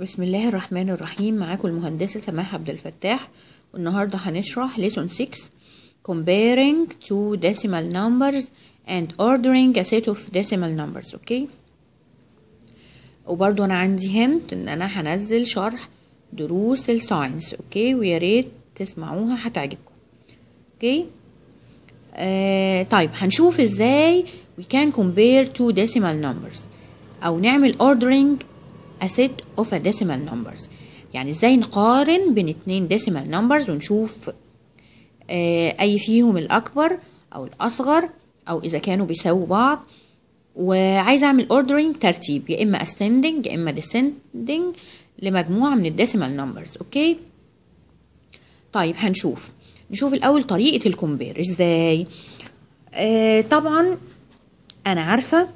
بسم الله الرحمن الرحيم. معاكم المهندسة سماح عبد الفتاح. والنهاردة هنشرح lesson 6 comparing two decimal numbers and ordering a set of decimal numbers okay وبرضو أنا عندي hint إن أنا هنزل شرح دروس ال science okay ويا ريت تسمعوها هتعجبكم. okay آه طيب هنشوف إزاي we can compare two decimal numbers أو نعمل ordering a set of a decimal numbers. يعني إزاي نقارن بين اتنين decimal numbers ونشوف آه أي فيهم الأكبر أو الأصغر أو إذا كانوا بيساووا بعض. وعايزه أعمل ordering ترتيب يا إما ascending يا إما descending لمجموعة من ال decimal numbers okay؟ طيب هنشوف. نشوف الأول طريقة ال compare إزاي؟ آه طبعا أنا عارفة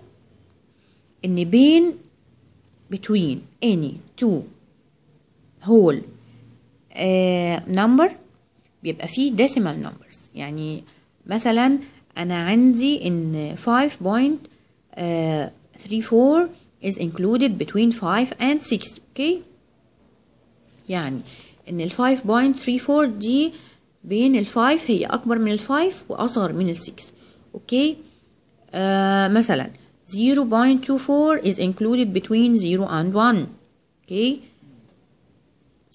إن بين between any two whole uh, number بيبقى فيه decimal numbers. يعني مثلا أنا عندي إن 5.34 is included between 5 and 6 أوكي يعني إن ال 5.34 دي بين ال 5 هي أكبر من ال 5 وأصغر من ال 6 okay آه مثلا 0.24 is included between 0 and 1 okay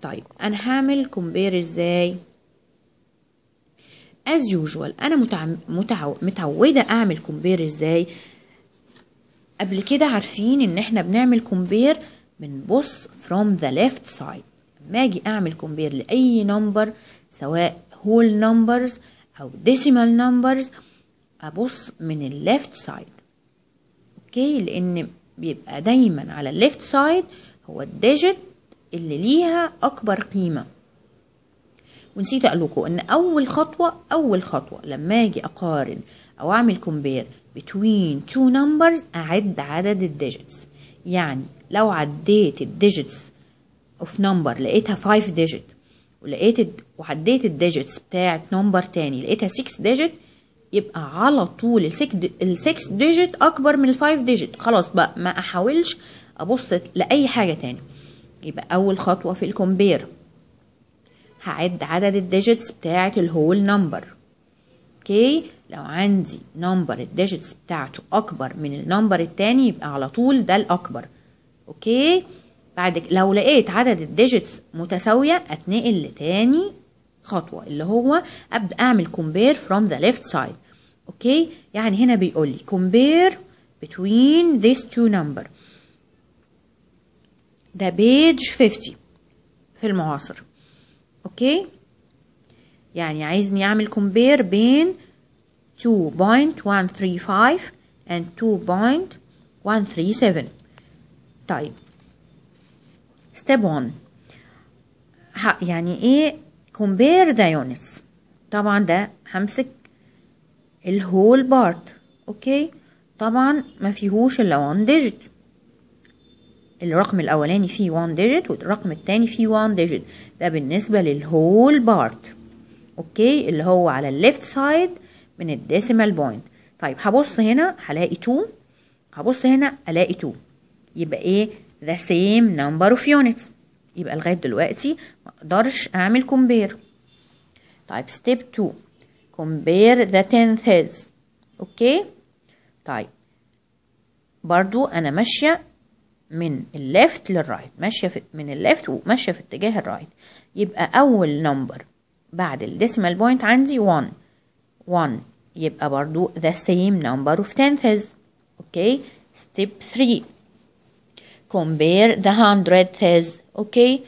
طيب. أنا هعمل compare إزاي؟ As usual. أنا متع... متعو... متعودة أعمل compare إزاي؟ قبل كده عارفين إن إحنا بنعمل compare بنبص from the left side. لما أجي أعمل compare لأي number سواء whole numbers أو decimal numbers أبص من ال left side okay لأن بيبقى دايما على ال left side هو ال digit اللي ليها أكبر قيمة. ونسيت أقول لكم إن أول خطوة أول خطوة لما أجي أقارن أو أعمل compare between two numbers أعد عدد ال digits يعني لو عديت ال digits of number لقيتها 5 digit ولقيت وعديت ال digits بتاعت number تاني لقيتها 6 digit يبقى على طول ال 6 digit أكبر من ال 5 digit خلاص بقى ما أحاولش أبص لأي حاجة تاني. يبقى أول خطوة في ال compare هعد عدد ال digits بتاعه ال whole number okay؟ لو عندي number ال digits بتاعته أكبر من ال number التاني يبقى على طول ده الأكبر. okay؟ بعد لو لقيت عدد ال digits متساوية أتنقل لتاني خطوة اللي هو أبدأ أعمل compare from the left side. okay يعني هنا بيقول لي compare between these two number. ده page 50 في المعاصر. okay يعني عايزني أعمل compare بين 2.135 and 2.137 طيب. Step 1 يعني إيه؟ compare the units. طبعا ده همسك ال whole part okay طبعا ما فيهوش إلا 1 digit الرقم الأولاني فيه 1 digit والرقم التاني فيه 1 digit ده بالنسبة لل whole part okay اللي هو على ال left side من ال decimal point طيب هبص هنا هلاقي 2 هبص هنا ألاقي 2 يبقى إيه؟ the same number of units. يبقى لغاية دلوقتي ما أقدرش أعمل compare طيب step 2 compare the tenths okay طيب. برضو أنا ماشية من ال left لل right ماشية في من ال left وماشية في اتجاه ال right يبقى أول number بعد ال decimal point عندي 1 1 يبقى برضو the same number of tenths okay step 3 compare the hundredths okay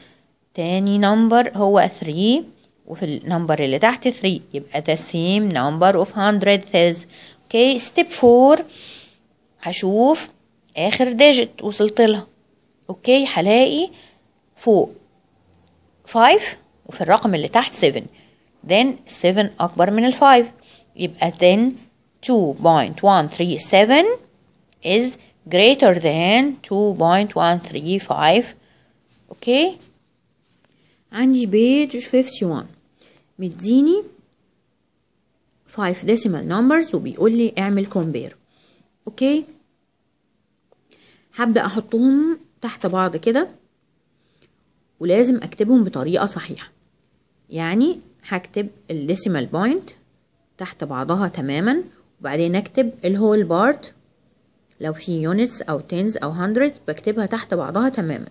تاني number هو 3 وفي ال number اللي تحت 3 يبقى the same number of hundredths okay step 4 هشوف آخر digit وصلت لها. okay هلاقي فوق 5 وفي الرقم اللي تحت 7 then 7 أكبر من ال 5 يبقى then 2.137 is greater than 2.135 okay عندي page 51 مديني 5 decimal numbers وبيقول لي اعمل compare. okay هبدأ أحطهم تحت بعض كده ولازم أكتبهم بطريقة صحيحة. يعني هكتب ال decimal point تحت بعضها تماما وبعدين أكتب ال whole part لو في units أو tens أو hundred بكتبها تحت بعضها تماما.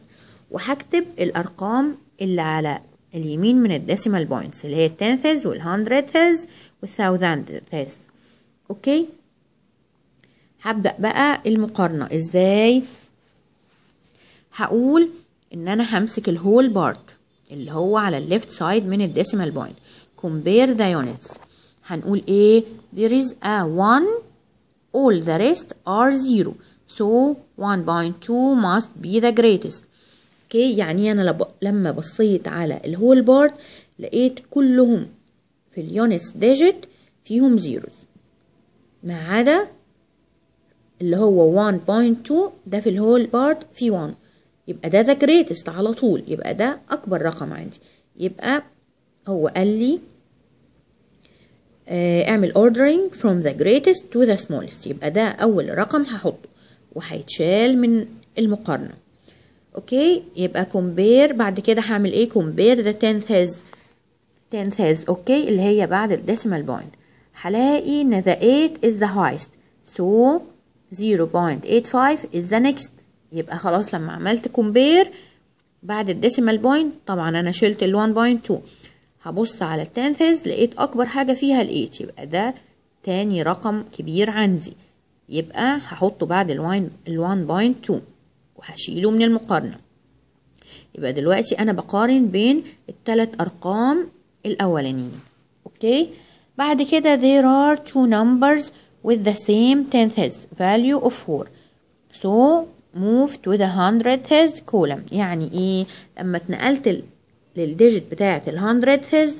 وهكتب الأرقام اللي على اليمين من ال decimal points اللي هي ال tenths وال hundredths وال thousandths okay؟ هبدأ بقى المقارنة. إزاي؟ هقول إن أنا همسك ال whole part اللي هو على ال left side من ال decimal point. Compare the units. هنقول إيه؟ There is a 1 all the rest are 0 so 1.2 must be the greatest. okay؟ يعني أنا لب... لما بصيت على ال whole part لقيت كلهم في ال units digit فيهم zeros ما عدا اللي هو 1.2 ده في ال whole part فيه 1 يبقى ده the greatest على طول. يبقى ده أكبر رقم عندي. يبقى هو قال لي اعمل ordering from the greatest to the smallest. يبقى ده أول رقم هحطه وهيتشال من المقارنة. okay؟ يبقى compare بعد كده هعمل إيه؟ compare the tenths tenths okay؟ اللي هي بعد ال decimal point هلاقي إن the 8 is the highest. So 0.85 is the next. يبقى خلاص لما عملت compare بعد ال decimal point طبعا أنا شلت ال 1.2 هبص على ال tenths لقيت أكبر حاجة فيها ال 8 يبقى ده تاني رقم كبير عندي. يبقى هحطه بعد ال 1.2 وهشيله من المقارنة. يبقى دلوقتي أنا بقارن بين الثلاث أرقام الأولانيين. okay؟ بعد كده there are two numbers with the same tenths value of 4 so move to the hundredths column. يعني إيه؟ لما اتنقلت لل digit بتاعة ال hundredths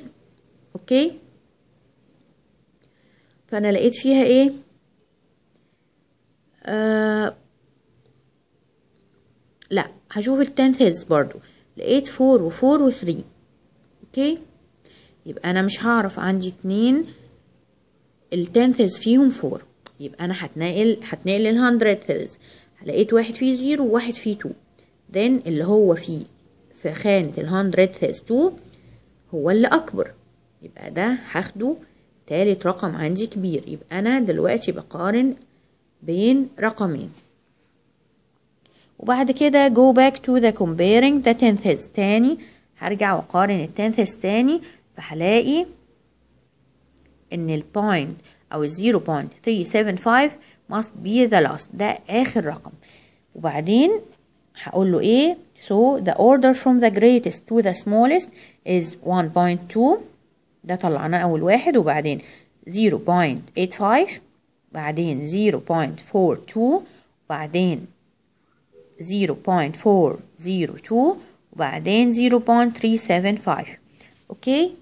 okay؟ فأنا لقيت فيها إيه؟ آه لا هشوف ال tenths برضو. لقيت four و four و three okay يبقى أنا مش هعرف عندي اتنين. ال tenths فيهم four يبقى أنا هتنقل هتنقل ال hundredths لقيت واحد فيه zero وواحد فيه two then اللي هو فيه في خانة ال hundredths two هو اللي أكبر. يبقى ده هاخده تالت رقم عندي كبير. يبقى أنا دلوقتي بقارن بين رقمين. وبعد كده go back to the comparing the tenths تاني. هرجع وأقارن ال tenths تاني فهلاقي إن ال point أو ال zero point 375 must be the last. ده آخر رقم. وبعدين هقول له إيه؟ So the order from the greatest to the smallest is 1.2 ده طلعناه أول واحد. وبعدين 0.85 بعدين 0.42 وبعدين 0.402 وبعدين 0.375 أوكي